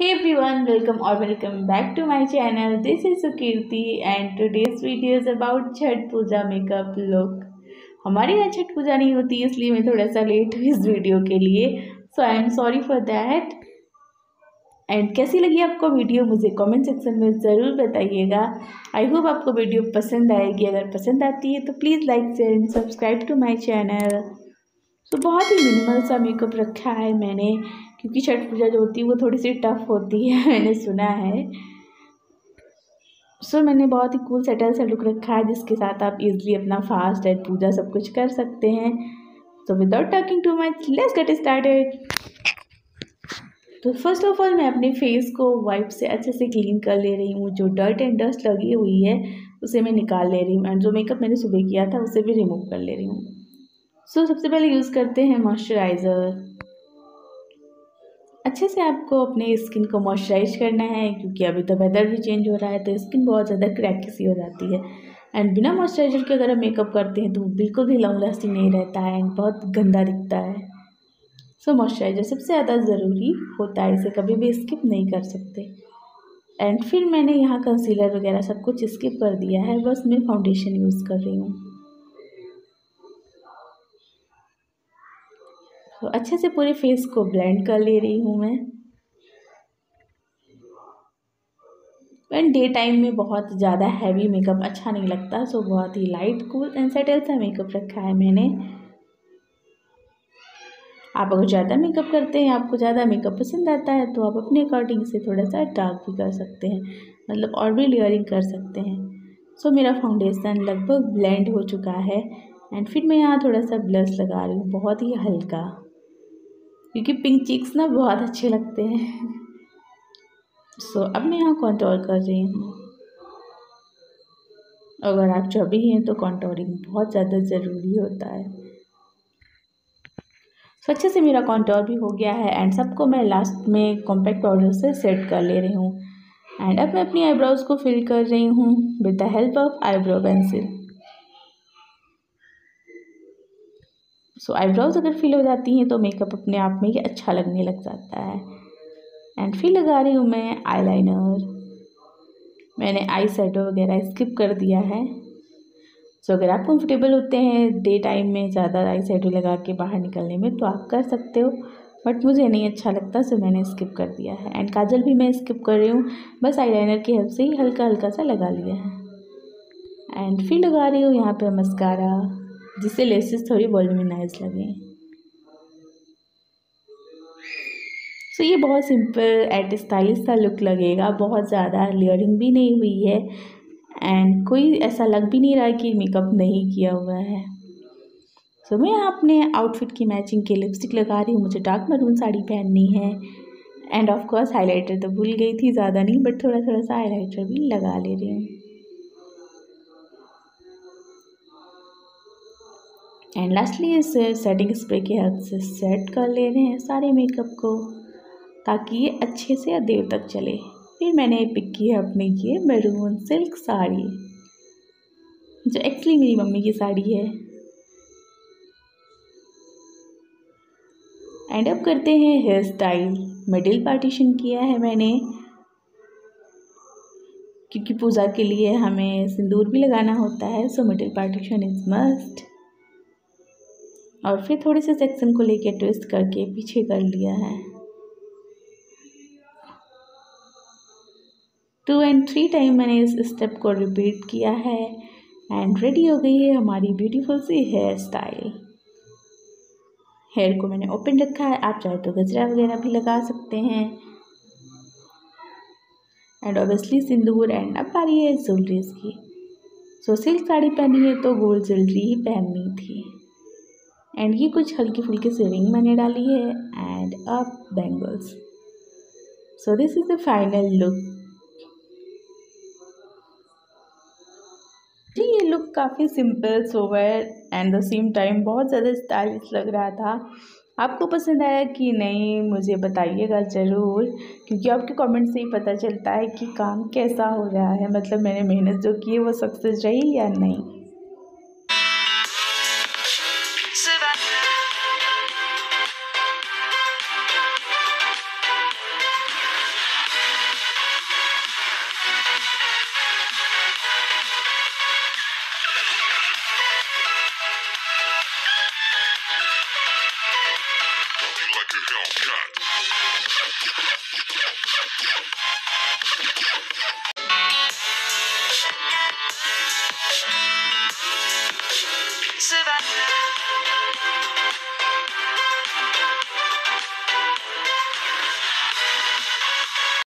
Hey everyone, welcome or welcome back to my channel. This is Sukirti and today's video is about Chhath Puja makeup look हमारे यहाँ छठ पूजा नहीं होती इसलिए मैं थोड़ा सा लेट हूँ इस वीडियो के लिए। So I am sorry for that and कैसी लगी आपको वीडियो मुझे कमेंट सेक्शन में ज़रूर बताइएगा। आई होप आपको वीडियो पसंद आएगी। अगर पसंद आती है तो please like share and subscribe to my channel so बहुत ही मिनिमल सा मेकअप रखा है मैंने। क्योंकि छठ पूजा जो होती है वो थोड़ी सी टफ होती है मैंने सुना है। सो so, मैंने बहुत ही कूल सेटल सा लुक रखा है जिसके साथ आप इजीली अपना फास्ट एंड पूजा सब कुछ कर सकते हैं। तो without talking too much let's get started तो फ़र्स्ट ऑफ़ ऑल मैं अपने फेस को वाइप से अच्छे से क्लीन कर ले रही हूँ। जो डर्ट एंड डस्ट लगी हुई है उसे मैं निकाल ले रही हूँ एंड जो मेकअप मैंने सुबह किया था उसे भी रिमूव कर ले रही हूँ। सो so, सबसे पहले यूज़ करते हैं मॉइस्चराइज़र अच्छे से आपको अपने स्किन को मॉइस्चराइज करना है क्योंकि अभी तो वेदर भी चेंज हो रहा है तो स्किन बहुत ज़्यादा क्रैकी सी हो जाती है। एंड बिना मॉइस्चराइजर के अगर हम मेकअप करते हैं तो बिल्कुल भी लॉन्ग लास्टिंग नहीं रहता है एंड बहुत गंदा दिखता है। सो so, मॉइस्चराइजर सबसे ज़्यादा ज़रूरी होता है इसे कभी भी स्किप नहीं कर सकते। एंड फिर मैंने यहाँ कंसीलर वगैरह सब कुछ स्किप कर दिया है बस मैं फाउंडेशन यूज़ कर रही हूँ। तो अच्छे से पूरे फेस को ब्लेंड कर ले रही हूँ मैं। एंड डे टाइम में बहुत ज़्यादा हैवी मेकअप अच्छा नहीं लगता सो बहुत ही लाइट कूल एंड सेटल सा मेकअप रखा है मैंने। आप अगर ज़्यादा मेकअप करते हैं आपको ज़्यादा मेकअप पसंद आता है तो आप अपने अकॉर्डिंग से थोड़ा सा डार्क भी कर सकते हैं मतलब और भी लेयरिंग कर सकते हैं। सो so, मेरा फाउंडेशन लगभग ब्लेंड हो चुका है एंड फिर मैं यहाँ थोड़ा सा ब्लश लगा रही हूँ बहुत ही हल्का। क्योंकि पिंक चीक्स ना बहुत अच्छे लगते हैं। सो so, अब मैं यहाँ कॉन्टोर कर रही हूँ। अगर आप चौबी हैं तो कॉन्टोरिंग बहुत ज़्यादा ज़रूरी होता है। सो so, अच्छे से मेरा कॉन्टोर भी हो गया है एंड सबको मैं लास्ट में कॉम्पैक्ट पाउडर से सेट कर ले रही हूँ। एंड अब मैं अपनी आईब्रोज़ को फिल कर रही हूँ with the help of eyebrow pencil so eyebrows अगर फिल हो जाती हैं तो मेकअप अपने आप में ही अच्छा लगने लग जाता है। एंड फिर लगा रही हूँ मैं आईलाइनर मैंने आई शेडो वगैरह स्किप कर दिया है। सो so, अगर आप कंफर्टेबल होते हैं डे टाइम में ज़्यादा आई शेडो लगा के बाहर निकलने में तो आप कर सकते हो। बट मुझे नहीं अच्छा लगता सो मैंने स्किप कर दिया है। एंड काजल भी मैं स्किप कर रही हूँ। बस आईलाइनर की हेल्प से ही हल्का हल्का सा लगा लिया है। एंड फिर लगा रही हूँ यहाँ पे मस्कारा जिससे लेसेस थोड़ी वॉल्यूमिनाइज लगे। सो so, ये बहुत सिंपल एट स्टाइलिश सा लुक लगेगा। बहुत ज़्यादा लेयरिंग भी नहीं हुई है एंड कोई ऐसा लग भी नहीं रहा कि मेकअप नहीं किया हुआ है। सो so, मैं अपने आउटफिट की मैचिंग के लिपस्टिक लगा रही हूँ। मुझे डार्क मरून साड़ी पहननी है एंड ऑफ़ कोर्स हाइलाइटर तो भूल गई थी ज़्यादा नहीं बट थोड़ा थोड़ा सा हाइलाइटर भी लगा ले रही हूँ। एंड लास्टली इस सेटिंग स्प्रे की हेल्प से सेट कर ले रहे हैं सारे मेकअप को, ताकि ये अच्छे से देर तक चले। फिर मैंने पिक की है अपने ये मैरून सिल्क साड़ी, जो एक्चुअली मेरी मम्मी की साड़ी है। एंड अब करते हैं हेयर स्टाइल मिडिल पार्टीशन किया है मैंने, क्योंकि पूजा के लिए हमें सिंदूर भी लगाना होता है so middle partition is must और फिर थोड़े से सेक्शन को लेके ट्विस्ट करके पीछे कर लिया है। टू एंड थ्री टाइम मैंने इस स्टेप को रिपीट किया है। एंड रेडी हो गई है हमारी ब्यूटीफुल सी हेयर स्टाइल हेयर को मैंने ओपन रखा है। आप चाहे तो गजरा वगैरह भी लगा सकते हैं। एंड ऑब्वियसली सिंदूर एंड अब आ रही है ज्वेलरीज की। सो सिल्क साड़ी पहनी है तो गोल्ड ज्वेलरी ही पहननी थी। एंड ये कुछ हल्की फुल्की से रिंग मैंने डाली है and up bangles so this is the final look जी, ये लुक काफ़ी simple sober and the same time बहुत ज़्यादा स्टाइलिश लग रहा था। आपको पसंद आया कि नहीं, मुझे बताइएगा ज़रूर, क्योंकि आपके कमेंट से ही पता चलता है कि काम कैसा हो रहा है मतलब मैंने मेहनत जो की है वो सक्सेस रही या नहीं। Survive.